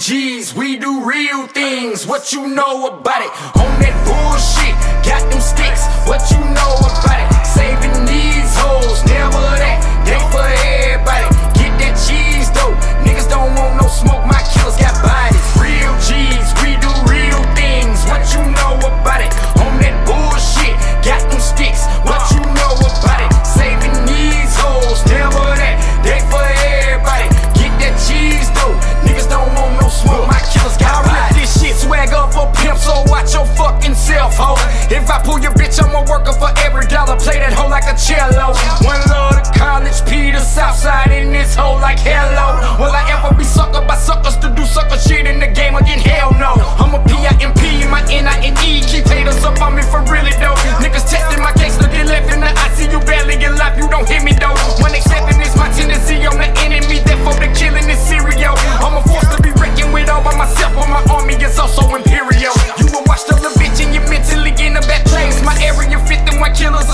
G's, we do real things. What you know about it? On that bullshit, got them sticks. What you know about it? Saving If I pull your bitch, I'ma work her for every dollar. Play that hoe like a cello. One load of college, Peter Southside in this hole like hello.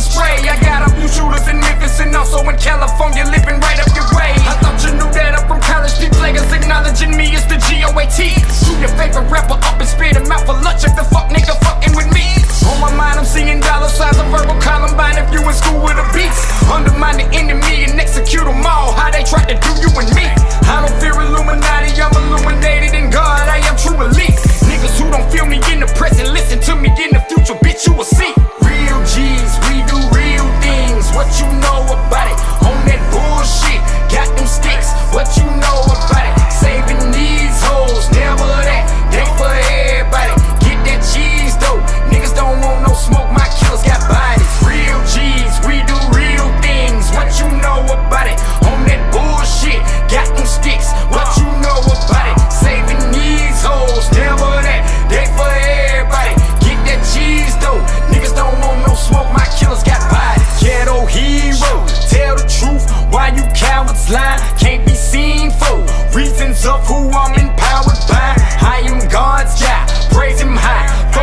spray. I got a few shooters in Memphis and also in California, living right up your way. I thought you knew that I'm from college. These players acknowledging me is the G O A T. Shoot your favorite rapper up and spit him out for lunch if the fuck nigga fuck. line can't be seen for reasons of who I'm empowered by. I am God's child, praise Him high. Go